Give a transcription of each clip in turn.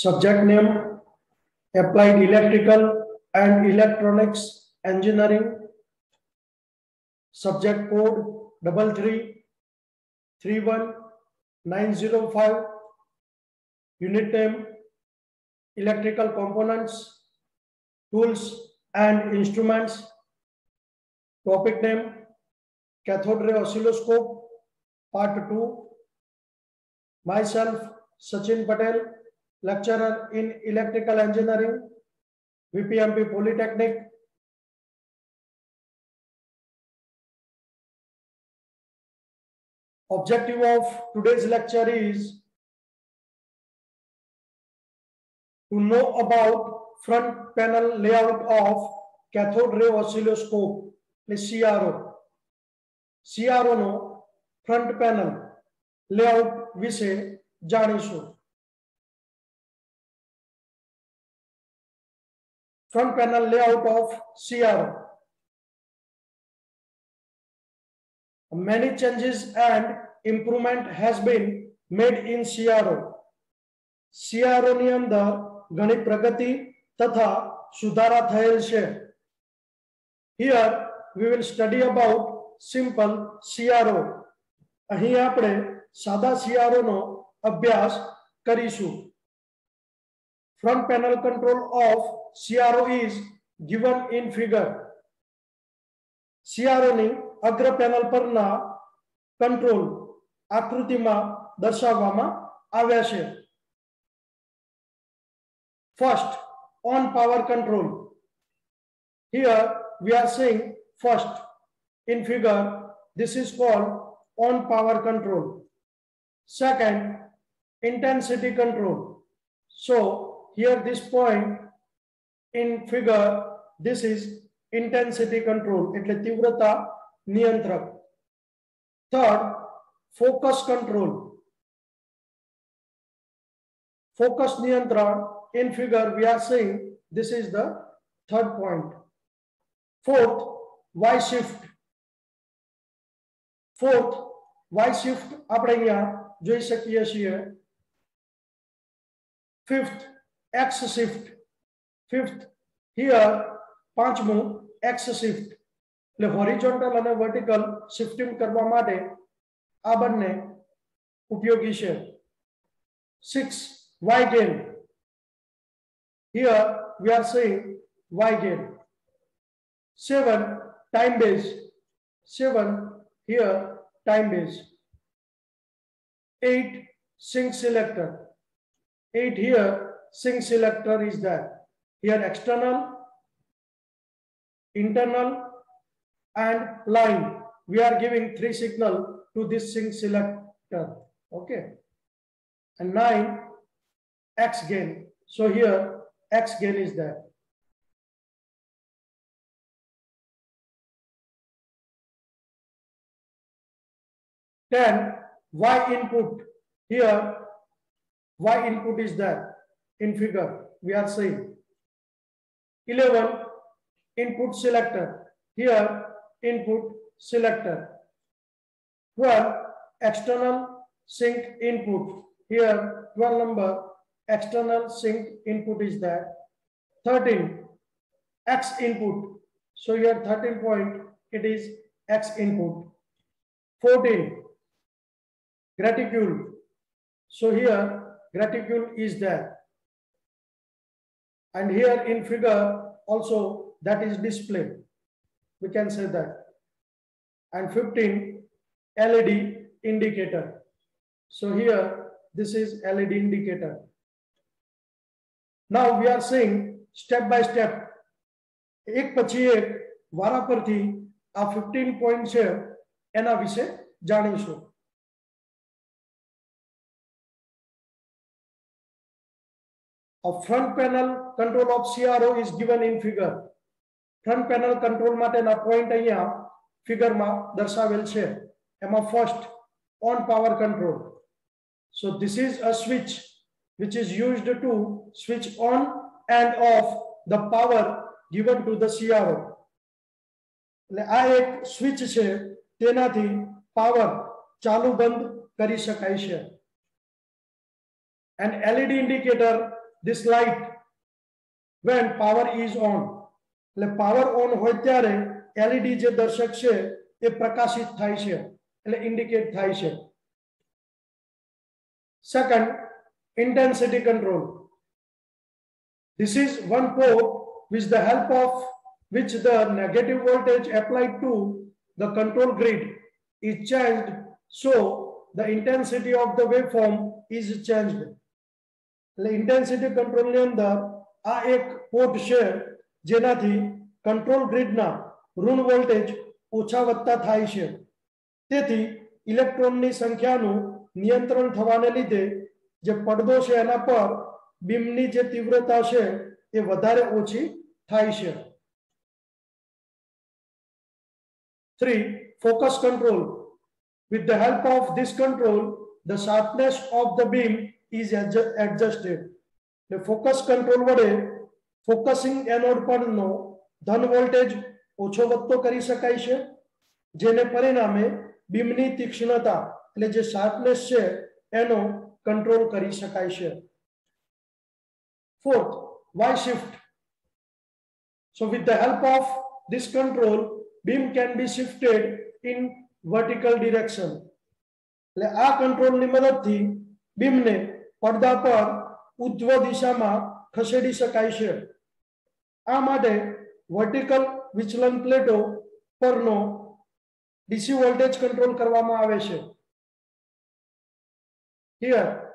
subject name applied electrical and electronics engineering subject code double three three one nine zero five unit name electrical components tools and instruments topic name cathode ray oscilloscope part 2 myself sachin patel lecturer in electrical engineering vpmp polytechnic objective of today's lecture is to know about front panel layout of cathode ray oscilloscope CRO CRO no front panel layout વિશે જાણીશું front panel layout of CRO many changes and improvement has been made in CRO CRO ની અંદર ઘણી પ્રગતિ તથા સુધારા થયેલ છે here we will study about simple CRO અહીં આપણે સાદા CRO નો અભ્યાસ કરીશું front panel control of CRO is given in figure CRO ની અગ્ર પેનલ પરના કંટ્રોલ આકૃતિમાં દર્શાવવામાં આવ્યા છે first on power control here we are saying first in figure this is called on power control second intensity control so here this point in figure this is intensity control એટલે તીવ્રતા નિયંત્રક third focus control focus નિયંત્રણ in figure we are saying this is the third point fourth y shift fourth y shift આપણે અહીંયા જોઈ શકીએ છીએ fifth x shift fifth here પાંચમું x shift એટલે હોરિઝોન્ટલ અને વર્ટિકલ શિફ્ટિંગ કરવા માટે આ બંને ઉપયોગી છે six y gain here we are saying y gain seven time base seven here time base eight sync selector eight here sync selector is there. Here external internal and line. We are giving three signal to this sync selector. Okay. And nine x gain. So here x gain is there. Ten y input. Here y input is there in figure. We are saying 11 input selector. Here input selector. 12 external sync input. Here 12 number external sync input is there. 13 x input. So here 13 point it is x input. 14 graticule so here graticule is there and here in figure also that is display we can say that and 15 led indicator so here this is led indicator now we are saying step by step એક પછી એક વારા પરથી આ 15 point છે એના વિશે જાણીશું A front panel control of CRO is given in figure. Front panel control માટેના point અહીંયા ફિગરમાં દર્શાવેલ છે એમાં first on power control. So this is a switch which is used to switch on and off the power given to the CRO. એટલે આ એક switch છે તેનાથી પાવર ચાલુ બંધ કરી શકાય છે and LED indicator this light when power is on એટલે પાવર ઓન હોય ત્યારે એલઈડી જે દર્શક છે એ પ્રકાશિત થાય છે એટલે ઇન્ડિકેટ થાય છે second intensity control this is one port with the help of which the negative voltage applied to the control grid is changed so the intensity of the waveform is changed એટલે intensity કંટ્રોલની અંદર આ એક port છે, જેનાથી control ગ્રીડના ઋણ voltage ઓછા વધતા થાય છે. તેથી ઇલેક્ટ્રોનની સંખ્યાનું નિયંત્રણ થવાને લીધે જે પડદો છે એના પર બીમની જે તીવ્રતા છે એ વધારે ઓછી થાય છે. Three focus control with the help of this control the sharpness of the beam is adju- adjusted. The focus control વડે ફોકસિંગ એનોડ પરનો ધન વોલ્ટેજ ઓછો વધતો કરી શકાય છે જેને પરિણામે બીમની તીક્ષ્ણતા એટલે જે શાર્પનેસ છે એનો કંટ્રોલ કરી શકાય છે Fourth, Y shift. So with the help of this control, beam can be shifted in vertical direction. એટલે આ કંટ્રોલની મદદથી બીમને પડદા પર ઉધ્વ દિશામાં ખસેડી શકાય છે આ માટે વર્ટિકલ વિચલન પ્લેટો પરનો ડીસી વોલ્ટેજ કંટ્રોલ કરવામાં આવે છે Here,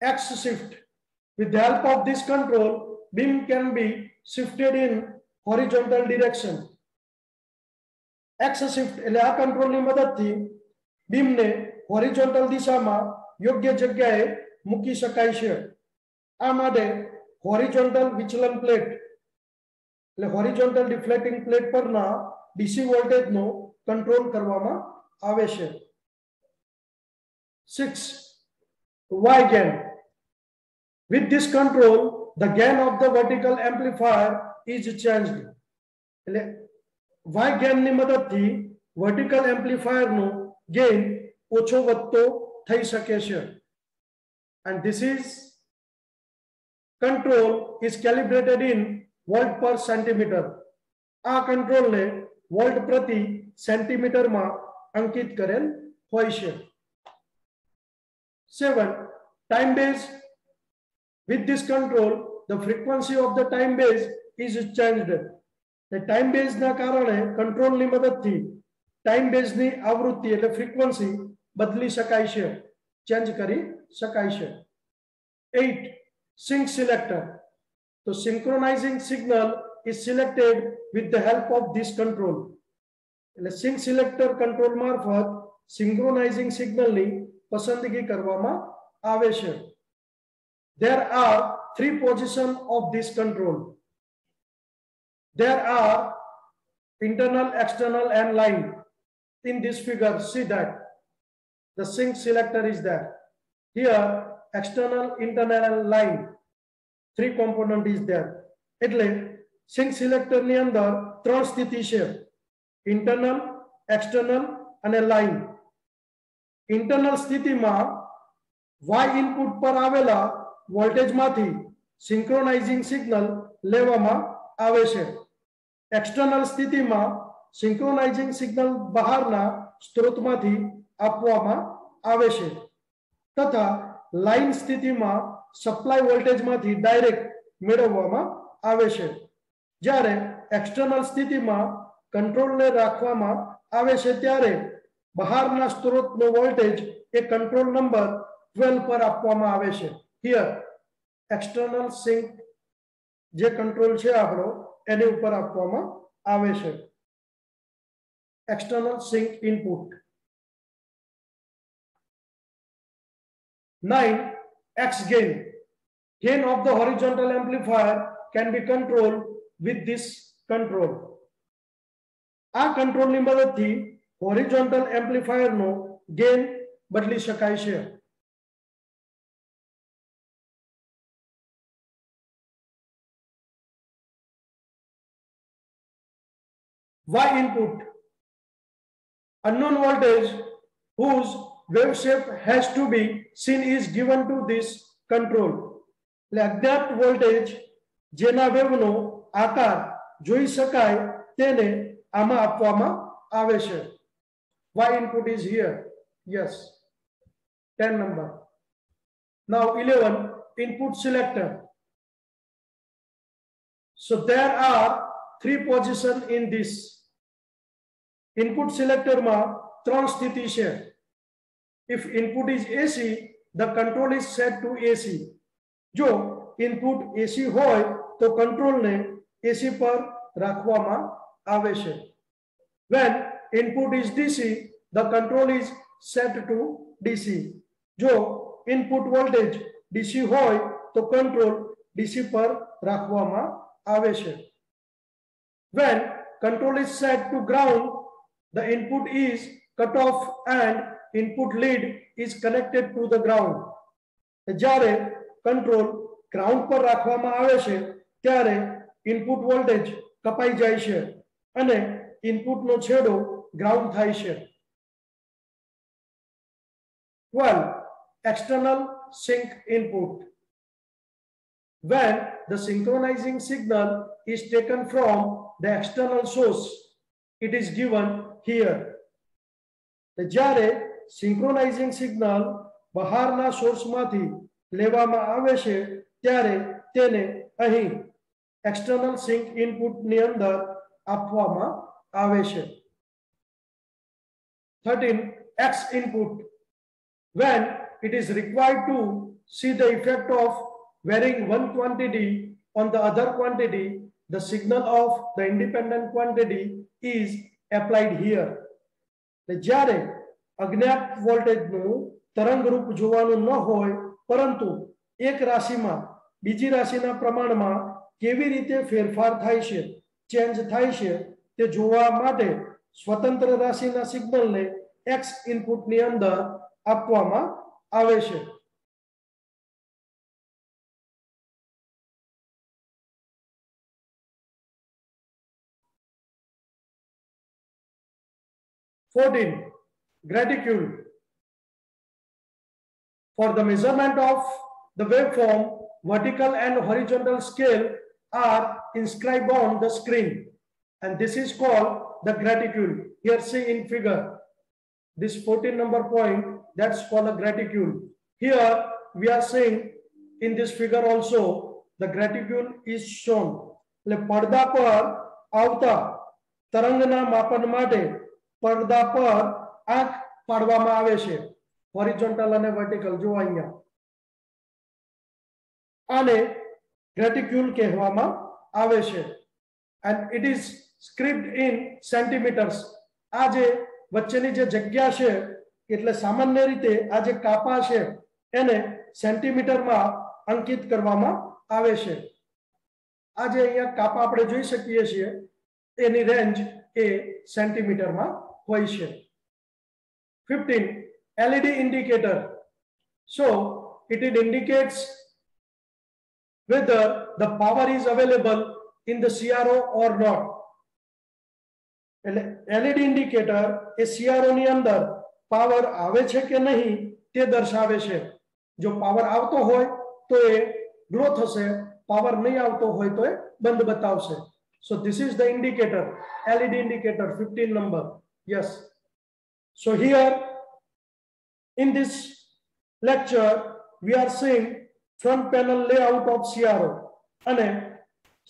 X shift. With the help of this control, beam can be shifted in horizontal direction. X shift એટલે આ કંટ્રોલની મદદથી બીમને હોરિઝોન્ટલ દિશામાં યોગ્ય જગ્યાએ મૂકી શકાય છે આ માટે હોરિઝોન્ટલ વિચલન પ્લેટ એટલે હોરિઝોન્ટલ ડિફ્લેક્ટિંગ પ્લેટ પરના ડીસી વોલ્ટેજનો કંટ્રોલ કરવામાં આવે છે six Y gain. With this control, the gain of the vertical amplifier is changed. એટલે Y gain ની મદદથી vertical amplifier નો gain ઓછો વધતો થઈ શકે છે. And this is control is calibrated in volt per centimeter. આ કંટ્રોલ ને વોલ્ટ પ્રતિ સેન્ટીમીટરમાં અંકિત કરેલ હોય છે. 7 time base. With this control, the frequency of the time base is changed. The time base ના કારણે control ની મદદથી time base ની આવૃત્તિ એટલે frequency બદલી શકાય છે ચેન્જ કરી શકાય છે 8 sync selector તો synchronizing signal is selected with the help of this control એટલે sync selector control મારફત synchronizing signal ની પસંદગી કરવામાં આવે છે there are three position of this control there are internal external and line in this figure see that the sync selector is there here external internal and line three component is there એટલે sync selector ની અંદર ત્રણ સ્થિતિ છે internal external અને line internal સ્થિતિમાં y input પર આવેલા વોલ્ટેજમાંથી સિંક્રોનાઇઝિંગ સિગ્નલ લેવામાં આવે છે એક્સટર્નલ સ્થિતિમાં સિંક્રોનાઇઝિંગ સિગ્નલ બહારના સ્ત્રોતમાંથી આપવામાં આવે છે તથા લાઇન સ્થિતિમાં સપ્લાય વોલ્ટેજમાંથી ડાયરેક્ટ મેળવવામાં આવે છે જ્યારે એક્સટર્નલ સ્થિતિમાં કંટ્રોલને રાખવામાં આવે છે ત્યારે બહારના સ્ત્રોતનો વોલ્ટેજ એ કંટ્રોલ નંબર 12 પર આપવામાં આવે છે હિયર એક્સટર્નલ સિંક જે કંટ્રોલ છે આપણો એની ઉપર આપવામાં આવે છે external sync input 9 x gain gain of the horizontal amplifier can be controlled with this control આ કંટ્રોલની મદદથી હોરિઝોન્ટલ એમ્પ્લીફાયરનો ગેઇન બદલી શકાય છે Y input, unknown voltage whose wave shape has to be seen is given to this control. એટલે અજ્ઞાત voltage જેના વેવનો આકાર જોઈ શકાય તેને આમાં આપવામાં આવે છે y input is here yes 10 number now 11 input selector so there are three position in this input selector માં ત્રણ સ્થિતિ છે if input is AC the control is set to AC જો ઇનપુટ AC હોય તો કંટ્રોલને AC પર રાખવામાં આવે છે when input is DC the control is set to DC જો ઇનપુટ વોલ્ટેજ DC હોય તો કંટ્રોલ DC પર રાખવામાં આવે છે when control is set to ground the input is cut off and input lead is connected to the ground જ્યારે control ground પર રાખવામાં આવે છે ત્યારે ઇનપુટ વોલ્ટેજ કપાઈ જાય છે અને ઇનપુટનો છેડો ગ્રાઉન્ડ થાય છે 12 external sync input when the synchronizing signal is taken from the external source it is given here જ્યારે સિંક્રોનાઇઝિંગ સિગ્નલ બહારના સોર્સમાંથી લેવામાં આવે છે ત્યારે તેને અહીં એક્સટર્નલ સિંક ઇનપુટની અંદર આપવામાં આવે છે 13 x input when it is required to see the effect of varying one quantity on the other quantity the signal of the independent quantity is applied here જ્યારે અજ્ઞાત વોલ્ટેજનું તરંગ રૂપ જોવાનું ન હોય પરંતુ એક રાશિમાં બીજી રાશિના પ્રમાણમાં કેવી રીતે ફેરફાર થાય છે ચેન્જ થાય છે તે જોવા માટે સ્વતંત્ર રાશિના સિગ્નલને એક્સ ઇનપુટની અંદર આપવામાં આવે છે Fourteen, graticule. For the measurement of the waveform, vertical and horizontal scale are inscribed on the screen. And this is called the graticule. Here see in figure. This 14 number point, that's called a graticule. Here we are seeing in this figure also, the graticule is shown. એટલે પડદા પર આવતા તરંગના માપન માટે પડદા પર આંખ પાડવામાં આવે છે હોરિઝોન્ટલ અને વર્ટિકલ જો અહીંયા આને ગ્રેટિક્યુલ કહેવામાં આવે છે and it is script in centimeters આ જે વચ્ચેની જે જગ્યા છે એટલે સામાન્ય રીતે આ જે કાપા છે એને સેન્ટીમીટરમાં અંકિત કરવામાં આવે છે આ જે અહીંયા કાપા આપણે જોઈ શકીએ છીએ એની રેન્જ એ સેન્ટીમીટરમાં હોય છે 15 LED indicator so it indicates whether the power is available in the CRO or not એટલે LED indicator એ CRO ની અંદર પાવર આવે છે કે નહીં તે દર્શાવે છે જો પાવર આવતો હોય તો એ ગ્લો થશે પાવર નહીં આવતો હોય તો એ બંધ બતાવશે so this is the indicator led indicator 15 number yes so here in this lecture we are seeing front panel layout of CRO અને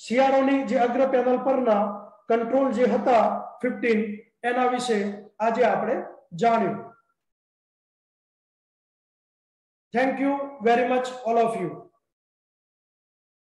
CRO ની જે અગ્ર પેનલ પરના કંટ્રોલ જે હતા 15 એના વિશે આજે આપણે જાણ્યું Thank you very much all of you